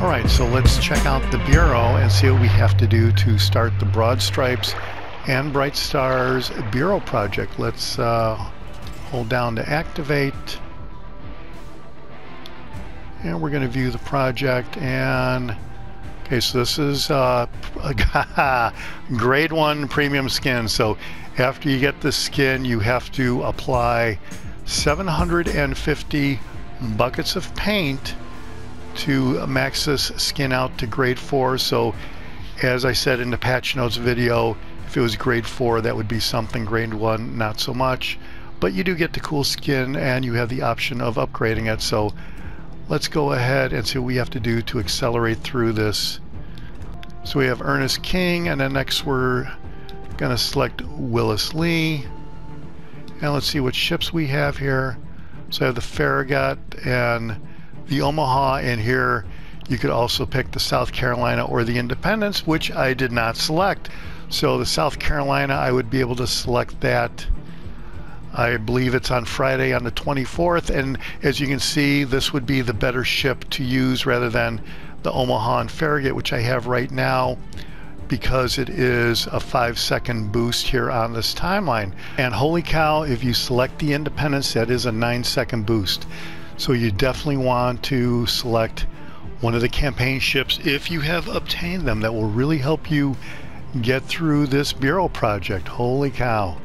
Alright, so let's check out the Bureau and see what we have to do to start the Broad Stripes and Bright Stars Bureau project. Let's uh, hold down to activate. And we're going to view the project and okay so this is uh, grade one premium skin so after you get the skin you have to apply 750 buckets of paint to max this skin out to grade 4 so as I said in the patch notes video if it was grade 4 that would be something grade 1 not so much but you do get the cool skin and you have the option of upgrading it so let's go ahead and see what we have to do to accelerate through this. So we have Ernest King, and then next we're going to select Willis Lee. And let's see what ships we have here. So I have the Farragut and the Omaha, and here you could also pick the South Carolina or the Independence, which I did not select. So the South Carolina, I would be able to select that I believe it's on Friday on the 24th, and as you can see, this would be the better ship to use rather than the Omaha and Farragut, which I have right now because it is a five second boost here on this timeline. And holy cow, if you select the Independence, that is a nine second boost. So you definitely want to select one of the campaign ships if you have obtained them. That will really help you get through this Bureau project. Holy cow.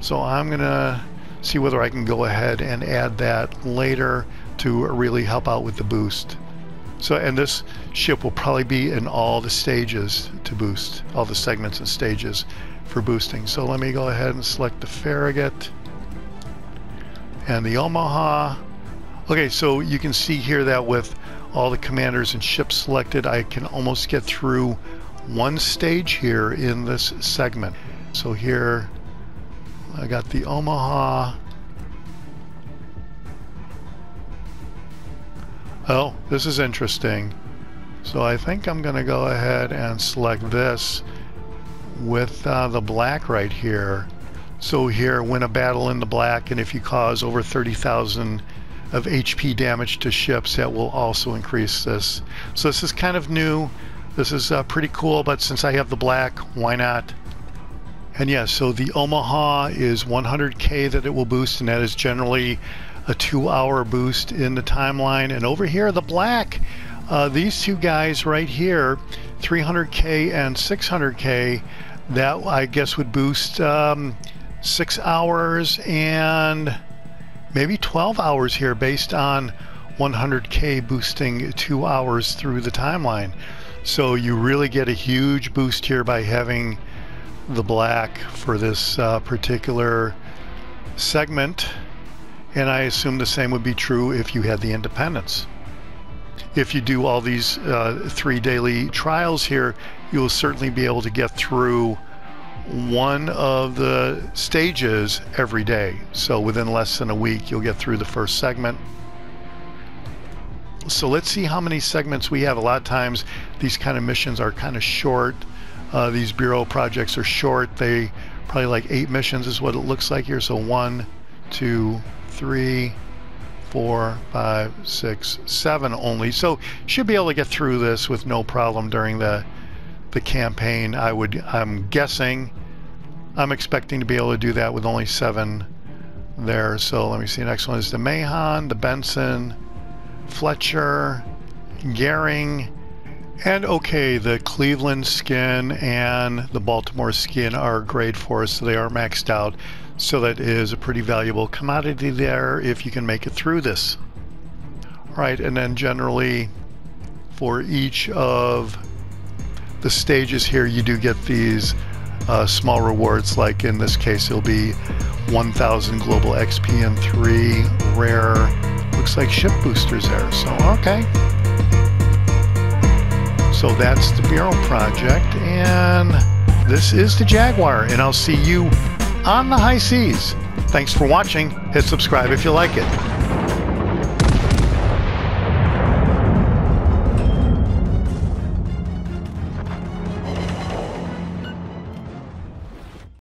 So I'm to see whether I can go ahead and add that later to really help out with the boost. So, and this ship will probably be in all the stages to boost, all the segments and stages for boosting. So let me go ahead and select the Farragut and the Omaha. Okay, so you can see here that with all the commanders and ships selected, I can almost get through one stage here in this segment. So here I got the Omaha. Oh, this is interesting. So I think I'm going to go ahead and select this with uh, the black right here. So here, win a battle in the black, and if you cause over 30,000 of HP damage to ships, that will also increase this. So this is kind of new. This is uh, pretty cool, but since I have the black, why not? And yes, yeah, so the Omaha is 100k that it will boost, and that is generally a two-hour boost in the timeline. And over here, the black, uh, these two guys right here, 300k and 600k, that I guess would boost um, six hours and maybe 12 hours here based on 100k boosting two hours through the timeline. So you really get a huge boost here by having the black for this uh, particular segment and I assume the same would be true if you had the independence. If you do all these uh, three daily trials here, you'll certainly be able to get through one of the stages every day. So within less than a week, you'll get through the first segment. So let's see how many segments we have. A lot of times these kind of missions are kind of short. Uh, these bureau projects are short. They probably like eight missions is what it looks like here. So one, two, three, four, five, six, seven only. So should be able to get through this with no problem during the the campaign. I would I'm guessing I'm expecting to be able to do that with only seven there. So let me see. Next one is the Mahan, the Benson, Fletcher, Gearing, and okay, the Cleveland skin and the Baltimore skin are grade four, so they are maxed out. So that is a pretty valuable commodity there if you can make it through this. All right, and then generally for each of the stages here, you do get these uh, small rewards, like in this case, it'll be 1,000 global XP and three rare, looks like ship boosters there. So, okay. So that's the Bureau Project, and this is the Jaguar, and I'll see you on the high seas. Thanks for watching. Hit subscribe if you like it.